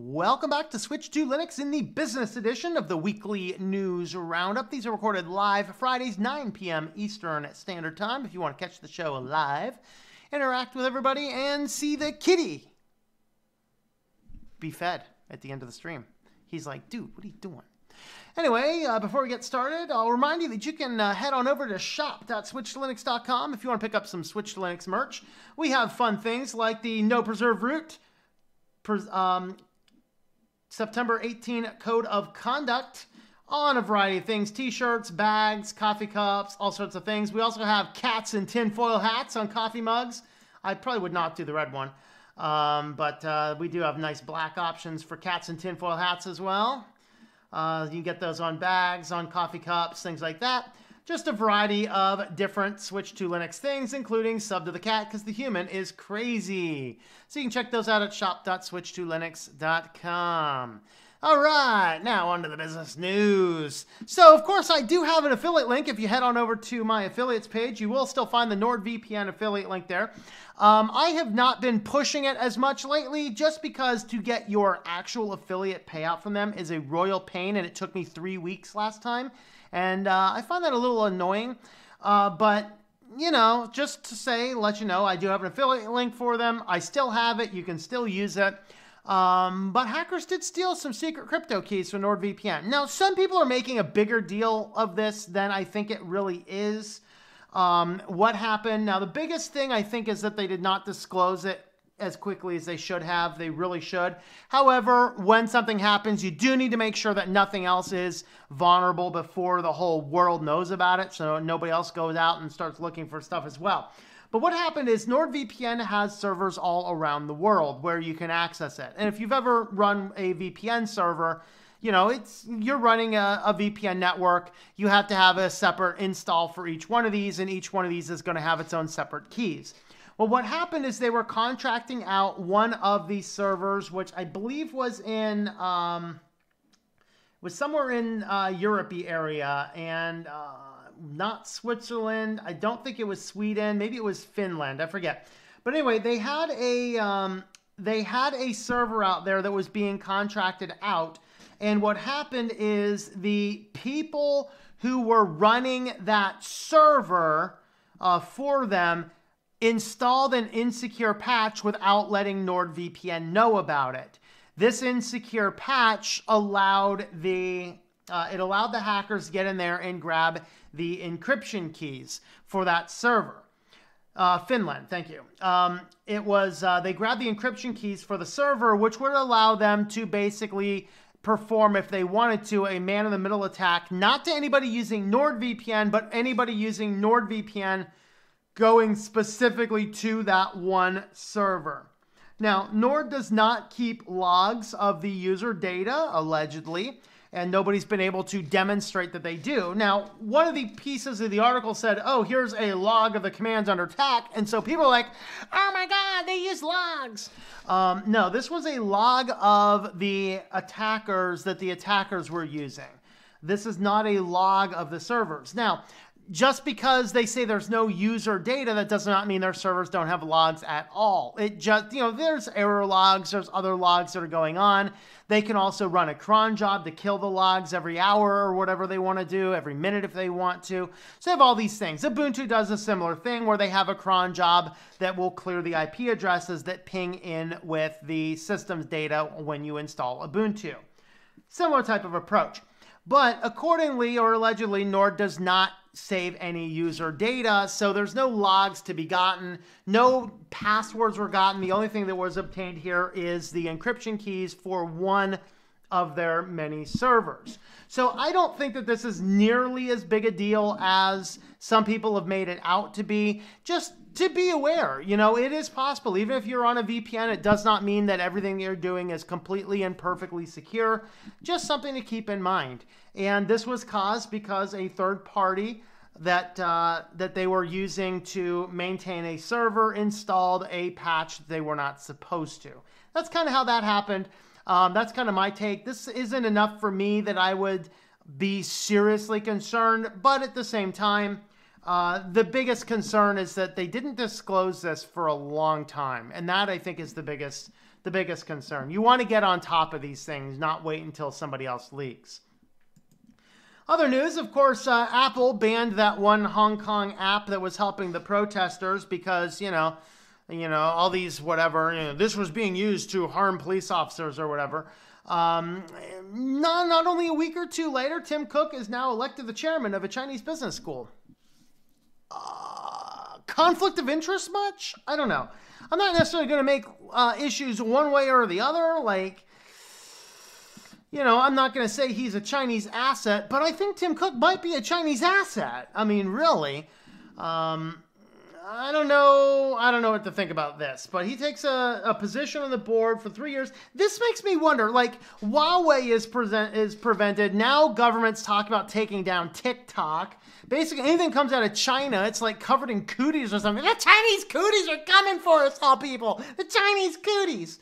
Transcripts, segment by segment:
Welcome back to Switched to Linux in the business edition of the weekly news roundup. These are recorded live Fridays, 9 p.m. Eastern Standard Time. If you want to catch the show live, interact with everybody, and see the kitty be fed at the end of the stream. He's like, dude, what are you doing? Anyway, uh, before we get started, I'll remind you that you can uh, head on over to shop.switchlinux.com if you want to pick up some Switched to Linux merch. We have fun things like the No Preserve Root, um, September 18 Code of Conduct on a variety of things t shirts, bags, coffee cups, all sorts of things. We also have cats and tinfoil hats on coffee mugs. I probably would not do the red one, um, but uh, we do have nice black options for cats and tinfoil hats as well. Uh, you can get those on bags, on coffee cups, things like that. Just a variety of different Switched to Linux things, including Sub to the Cat, because the human is crazy. So you can check those out at shop.switchedtolinux.com. All right, now on to the business news. So, of course, I do have an affiliate link. If you head on over to my affiliates page, you will still find the NordVPN affiliate link there. Um, I have not been pushing it as much lately just because to get your actual affiliate payout from them is a royal pain, and it took me three weeks last time. And uh, I find that a little annoying. Uh, but you know, just to say, let you know, I do have an affiliate link for them. I still have it. You can still use it. Um, but hackers did steal some secret crypto keys from NordVPN. Now, some people are making a bigger deal of this than I think it really is. Um, what happened? Now, the biggest thing I think is that they did not disclose it as quickly as they should have. They really should. However, when something happens, you do need to make sure that nothing else is vulnerable before the whole world knows about it so nobody else goes out and starts looking for stuff as well. But what happened is NordVPN has servers all around the world where you can access it. And if you've ever run a VPN server, you know, it's you're running a, a, VPN network. You have to have a separate install for each one of these, and each one of these is going to have its own separate keys. Well, what happened is they were contracting out one of these servers, which I believe was in um, was somewhere in uh, Europey area, and uh, not Switzerland. I don't think it was Sweden. Maybe it was Finland. I forget. But anyway, they had a um, they had a server out there that was being contracted out, and what happened is the people who were running that server uh, for them installed an insecure patch without letting NordVPN know about it. This insecure patch allowed the uh, it allowed the hackers to get in there and grab the encryption keys for that server. Uh, Finland, thank you. Um, it was uh, they grabbed the encryption keys for the server, which would allow them to basically perform, if they wanted to, a man-in-the-middle attack, not to anybody using NordVPN, but anybody using NordVPN going specifically to that one server. Now, Nord does not keep logs of the user data, allegedly and nobody's been able to demonstrate that they do. Now, one of the pieces of the article said, oh, here's a log of the commands under attack. And so people are like, oh my God, they use logs. Um, no, this was a log of the attackers that the attackers were using. This is not a log of the servers. Now, just because they say there's no user data, that does not mean their servers don't have logs at all. It just, you know, there's error logs, there's other logs that are going on. They can also run a cron job to kill the logs every hour or whatever they want to do, every minute if they want to. So they have all these things. Ubuntu does a similar thing where they have a cron job that will clear the IP addresses that ping in with the system's data when you install Ubuntu. Similar type of approach. But accordingly or allegedly, Nord does not save any user data, so there's no logs to be gotten. No passwords were gotten. The only thing that was obtained here is the encryption keys for one of their many servers. So I don't think that this is nearly as big a deal as some people have made it out to be. Just to be aware, you know, it is possible. Even if you're on a VPN, it does not mean that everything you're doing is completely and perfectly secure. Just something to keep in mind. And this was caused because a third party that uh, that they were using to maintain a server installed a patch they were not supposed to. That's kind of how that happened. Um, that's kind of my take. This isn't enough for me that I would be seriously concerned, but at the same time, uh, the biggest concern is that they didn't disclose this for a long time, and that I think is the biggest the biggest concern. You want to get on top of these things, not wait until somebody else leaks. Other news, of course, uh, Apple banned that one Hong Kong app that was helping the protesters because, you know, you know, all these whatever, you know, this was being used to harm police officers or whatever. Um, not, not only a week or two later, Tim Cook is now elected the chairman of a Chinese business school. Uh, conflict of interest much? I don't know. I'm not necessarily going to make uh, issues one way or the other. Like, you know, I'm not going to say he's a Chinese asset, but I think Tim Cook might be a Chinese asset. I mean, really. Um, I don't know. I don't know what to think about this, but he takes a, a position on the board for three years. This makes me wonder. Like Huawei is present is prevented now. Governments talk about taking down TikTok. Basically, anything comes out of China, it's like covered in cooties or something. The Chinese cooties are coming for us, all people. The Chinese cooties.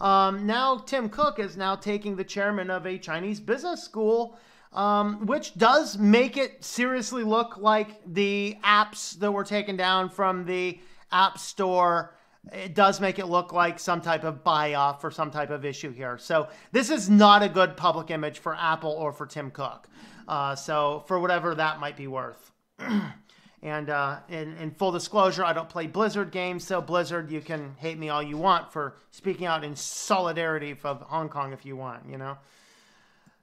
Um, now Tim Cook is now taking the chairman of a Chinese business school, um, which does make it seriously look like the apps that were taken down from the App Store. It does make it look like some type of buy off or some type of issue here. So this is not a good public image for Apple or for Tim Cook. Uh, so for whatever that might be worth. And uh, in, in, full disclosure, I don't play Blizzard games, so Blizzard, you can hate me all you want for speaking out in solidarity of Hong Kong if you want, you know.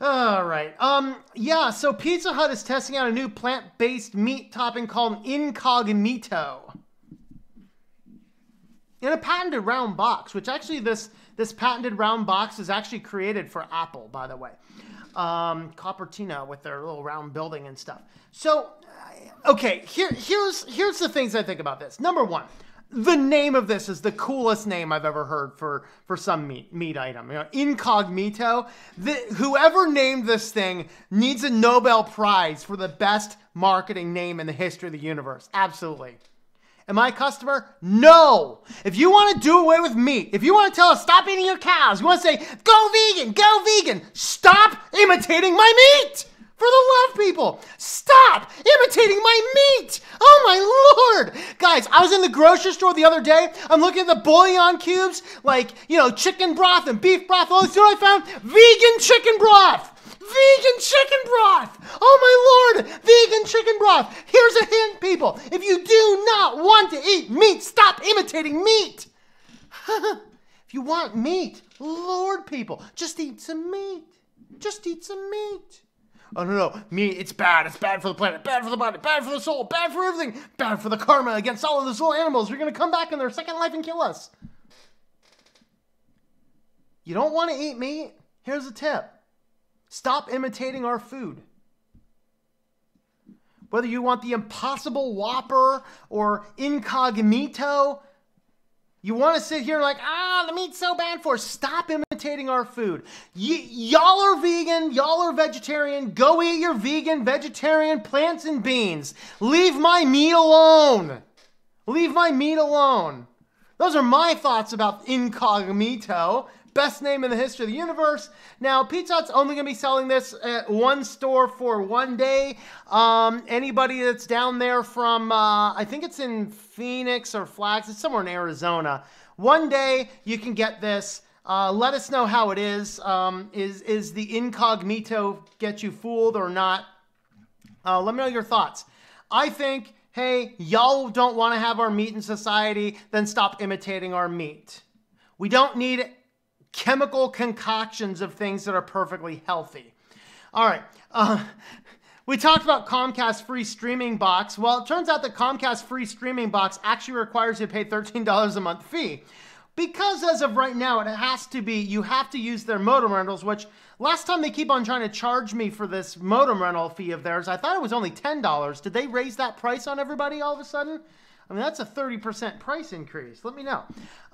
All right. Um. Yeah. So Pizza Hut is testing out a new plant-based meat topping called Incogmeato in a patented round box, which actually this this patented round box is actually created for Apple, by the way. Um, with their little round building and stuff. So okay, here here's here's the things I think about this. Number one, the name of this is the coolest name I've ever heard for for some meat meat item. You know, incogmeato. The, whoever named this thing needs a Nobel Prize for the best marketing name in the history of the universe. Absolutely. Am I a customer? No. If you want to do away with meat, if you want to tell us stop eating your cows, you want to say go vegan, go vegan, stop imitating my meat. For the love, people, stop imitating my meat. Oh my lord. Guys, I was in the grocery store the other day. I'm looking at the bouillon cubes, like, you know, chicken broth and beef broth. All this, you know what I found? Vegan chicken broth. Vegan chicken broth! Oh my lord! Vegan chicken broth! Here's a hint, people. If you do not want to eat meat, stop imitating meat. if you want meat, Lord, people, just eat some meat. Just eat some meat. Oh no, no, me, it's bad. It's bad for the planet, bad for the body, bad for the soul, bad for everything, bad for the karma against all of those little animals. You're gonna come back in their second life and kill us. You don't want to eat meat? Here's a tip stop imitating our food. Whether you want the impossible whopper or incogmeato, you want to sit here like, ah, the meat's so bad for us. Stop imitating our food. Y- y'all are vegan, y'all are vegetarian. Go eat your vegan, vegetarian plants and beans. Leave my meat alone. Leave my meat alone. Those are my thoughts about incogmeato best name in the history of the universe. Now, Pizza Hut's only going to be selling this at one store for one day. Um, anybody that's down there from, uh, I think it's in Phoenix or Flags, it's somewhere in Arizona. One day you can get this. Uh, let us know how it is. Um, is is the incogmeato get you fooled or not? Uh, let me know your thoughts. I think, hey, y'all don't want to have our meat in society, then stop imitating our meat. We don't need chemical concoctions of things that are perfectly healthy. All right. Uh, we talked about Comcast free streaming box. Well, it turns out that Comcast free streaming box actually requires you to pay $13 a month fee. Because as of right now, it has to be, you have to use their modem rentals, which last time they keep on trying to charge me for this modem rental fee of theirs, I thought it was only $10. Did they raise that price on everybody all of a sudden? I mean, that's a 30% price increase. Let me know.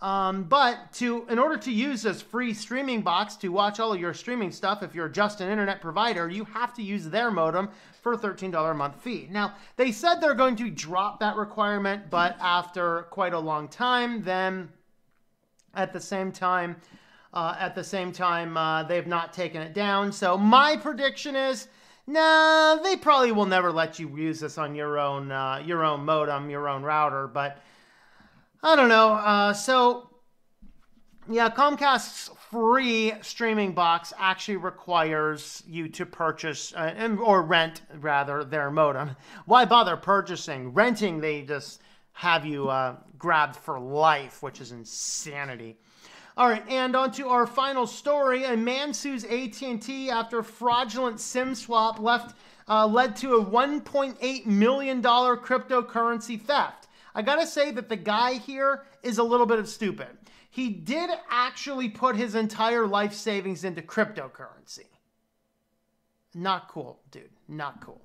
Um, but to in order to use this free streaming box to watch all of your streaming stuff, if you're just an internet provider, you have to use their modem for a $13 a month fee. Now, they said they're going to drop that requirement, but after quite a long time, then at the same time, uh, at the same time, uh, they've not taken it down. So my prediction is nah, they probably will never let you use this on your own uh, your own modem, your own router. But I don't know. Uh, so Yeah, Comcast's free streaming box actually requires you to purchase uh, or rent rather their modem. Why bother purchasing? Renting, they just have you uh, grabbed for life, which is insanity. All right, and on to our final story. A man sues AT&T after fraudulent SIM swap left uh, led to a 1.8 million dollar cryptocurrency theft. I gotta say that the guy here is a little bit of stupid. He did actually put his entire life savings into cryptocurrency. Not cool, dude. Not cool.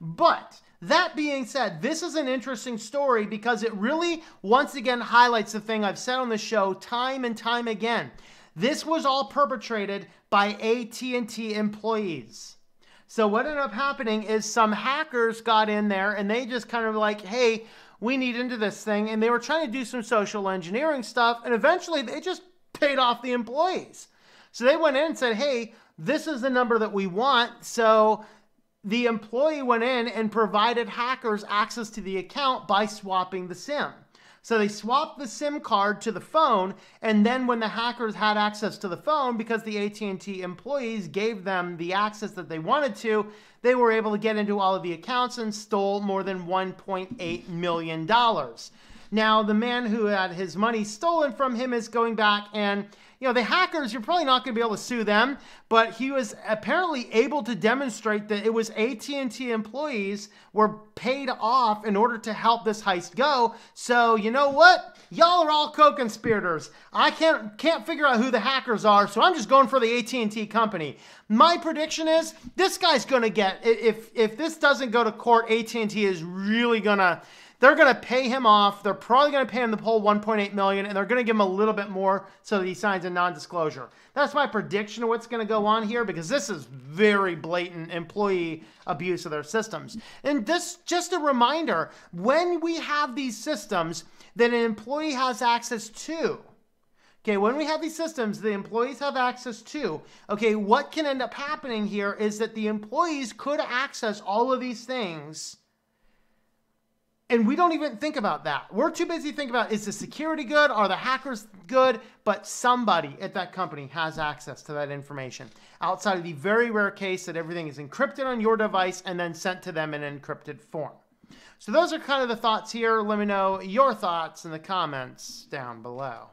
But that being said, this is an interesting story because it really, once again, highlights the thing I've said on the show time and time again. This was all perpetrated by AT&T employees. So what ended up happening is some hackers got in there and they just kind of like, hey, we need into this thing. And they were trying to do some social engineering stuff. And eventually they just paid off the employees. So they went in and said, hey, this is the number that we want. So the employee went in and provided hackers access to the account by swapping the SIM. So they swapped the SIM card to the phone, and then when the hackers had access to the phone, because the AT&T employees gave them the access that they wanted to, they were able to get into all of the accounts and stole more than 1.8 million dollars. Now, the man who had his money stolen from him is going back and you know, the hackers, you're probably not going to be able to sue them, but he was apparently able to demonstrate that it was AT&T employees were paid off in order to help this heist go. So, you know what? Y'all are all co-conspirators. I can't can't figure out who the hackers are, so I'm just going for the AT&T company. My prediction is this guy's going to get if if this doesn't go to court, AT&T is really going to they're going to pay him off. They're probably going to pay him the whole 1.8 million, and they're going to give him a little bit more so that he signs a non-disclosure. That's my prediction of what's going to go on here because this is very blatant employee abuse of their systems. And this just a reminder: when we have these systems that an employee has access to. Okay, when we have these systems, the employees have access to. Okay, what can end up happening here is that the employees could access all of these things and we don't even think about that. We're too busy thinking about is the security good? Are the hackers good? But somebody at that company has access to that information outside of the very rare case that everything is encrypted on your device and then sent to them in encrypted form. So those are kind of the thoughts here. Let me know your thoughts in the comments down below.